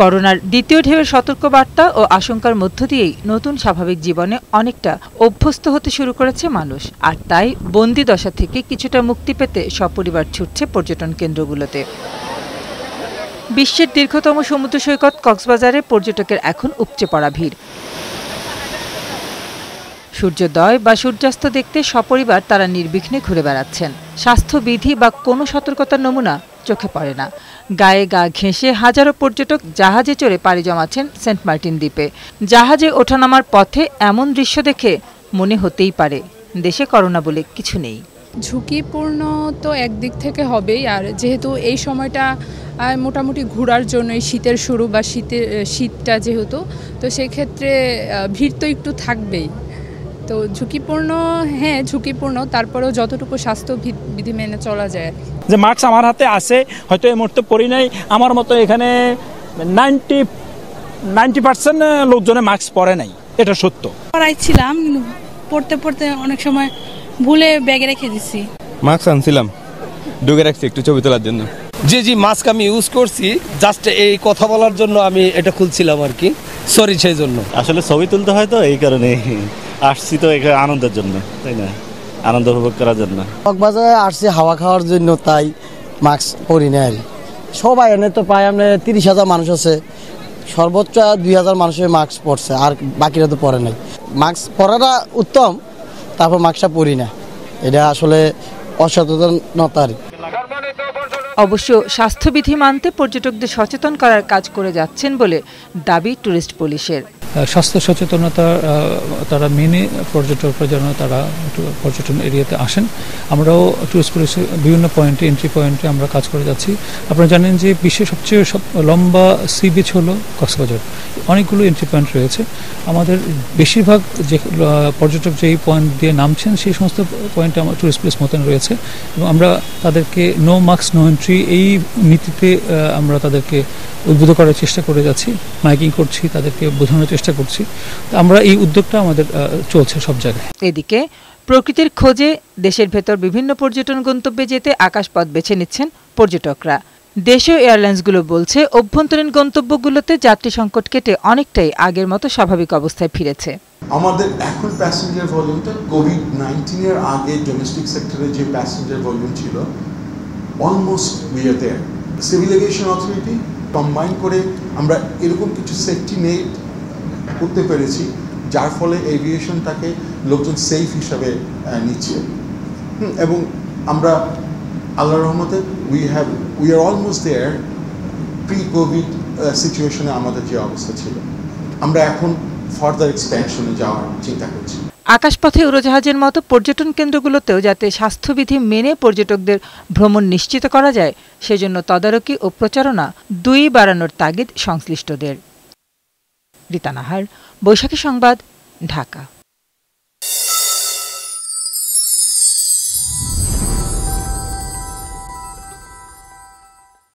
করোনার দ্বিতীয় ঢেউয়ের সতর্কবার্তা ও আশঙ্কার মধ্য দিয়েই নতুন স্বাভাবিক জীবনে অনেকটা অভ্যস্ত হতে শুরু করেছে মানুষ। আর তাই বন্দি দশা থেকে কিছুটা মুক্তি পেতে সপরিবার ছুটছে পর্যটন কেন্দ্রগুলোতে। বিশ্বের দীর্ঘতম সমুদ্র সৈকত কক্সবাজারে পর্যটকের এখন উপচে পড়া ভিড়। সূর্যোদয় বা সূর্যাস্ত দেখতে সপরিবার তারা নির্বিঘ্নে ঘুরে বেড়াচ্ছেন। স্বাস্থ্যবিধি বা কোনো সতর্কতার নমুনা চোখে পড়ে না। গায়ে গা ঘেঁষে হাজারো পর্যটক জাহাজে চড়ে পাড়ি জমাচ্ছেন সেন্ট মার্টিন দ্বীপে। জাহাজে ওঠানামার পথে এমন দৃশ্য দেখে মনে হতেই পারে, দেশে করোনা বলে কিছু নেই। ঝুঁকিপূর্ণ তো একদিক থেকে হবেই, আর যেহেতু এই সময়টা মোটামুটি ঘোরার জন্য এই শীতের শুরু বা শীতের শীতটা যেহেতু, তো সেই ক্ষেত্রে ভিড় তো একটু থাকবেই। তো ঝুঁকিপূর্ণ হ্যাঁ ঝুঁকিপূর্ণ তারপরেও যতটুকু স্বাস্থ্য বিধি মেনে চলা যায়। যে মাস্ক আমার হাতে আছে হয়তো এই মুহূর্তে পরি নাই আমার মতো এখানে নাইনটি নাইনটি পার্সেন্ট লোকজনে মাস্ক পরে নাই এটা সত্য। পড়াইছিলাম পড়তে পড়তে অনেক সময় ভুলে ব্যাগে রেখে দিছি। মাস্ক আনছিলাম ঢুকে রাখছি একটু ছবি তোলার জন্য। জি জি মাস্ক আমি ইউজ করছি জাস্ট এই কথা বলার জন্য আমি এটা খুলছিলাম আর কি। সরি সেই জন্য। আসলে ছবি তুলতে হয় তো এই কারণে আসছি তো এখানে আনন্দের জন্য তাই না? আনন্দ উপভোগ করার জন্য। কক্সবাজারে আসছি হাওয়া খাওয়ার জন্য তাই মাস্ক পরি না আর কি। সবাই এনে তো প্রায় আপনার তিরিশ হাজার মানুষ আছে। সর্বোচ্চ দুই হাজার মানুষের মাস্ক পরছে আর বাকিরা তো পরে নাই। মাস্ক পরাটা উত্তম তারপর মাস্কটা পরি না এটা আসলে অসচেতনতার অবশ্য স্বাস্থ্যবিধি মানতে পর্যটকদের সচেতন করার কাজ করে যাচ্ছেন বলে দাবি ট্যুরিস্ট পুলিশের। স্বাস্থ্য সচেতনতা তারা মেনে পর্যটকরা যেন তারা পর্যটন এরিয়াতে আসেন। আমরাও টুরিস্ট পুলিশে বিভিন্ন পয়েন্টে এন্ট্রি পয়েন্টে আমরা কাজ করে যাচ্ছি। আপনারা জানেন যে বিশ্বের সবচেয়ে সব লম্বা সি বিচ হলো কক্সবাজার। অনেকগুলো এন্ট্রি পয়েন্ট রয়েছে। আমাদের বেশিরভাগ যে পর্যটক যেই পয়েন্ট দিয়ে নামছেন, সেই সমস্ত পয়েন্টে আমার টুরিস্ট প্লেস মোতায়েন রয়েছে এবং আমরা তাদেরকে নো মাস্ক নো এন্ট্রি এই নীতিতে আমরা তাদেরকে উদ্বুদ্ধ করার চেষ্টা করে যাচ্ছি, মাইকিং করছি, তাদেরকে বোঝানোর চেষ্টা করছি। আমরা এই উদ্যোগটা আমাদের চলছে সব জায়গায়। এদিকে প্রকৃতির খোঁজে দেশের ভেতর বিভিন্ন পর্যটন গন্তব্যে যেতে আকাশপথ বেছে নিচ্ছেন পর্যটকরা। দেশীয় এয়ারলাইন্সগুলো বলছে, অভ্যন্তরীণ গন্তব্যগুলোতে যাত্রী সংকট কেটে অনেকটাই আগের মতো স্বাভাবিক অবস্থায় ফিরেছে। আমাদের এখন প্যাসেঞ্জার ভলিউমটা কোভিড নাইন্টিনের আগে ডোমেস্টিক সেক্টরে যে প্যাসেঞ্জার ভলিউম ছিল almost there civil aviation authority combine করে আমরা এরকম কিছু সেফটি নেট করতে পেরেছি, যার ফলে এভিয়েশনটাকে লোকজন সেফ হিসাবে নিচ্ছে। এবং আমরা আল্লাহ রহমতে we have we are almost there pre covid সিচুয়েশনে আমাদের যে অবস্থা ছিল। আমরা এখন ফার্দার এক্সপ্যানশনে যাওয়ার চিন্তা করছি। আকাশপথে উড়োজাহাজের মতো পর্যটন কেন্দ্রগুলোতেও যাতে স্বাস্থ্যবিধি মেনে পর্যটকদের ভ্রমণ নিশ্চিত করা যায়, সেজন্য তদারকি ও প্রচারণা দুই বাড়ানোর তাগিদ সংশ্লিষ্টদের। রীতা নাহার, বৈশাখী সংবাদ, ঢাকা।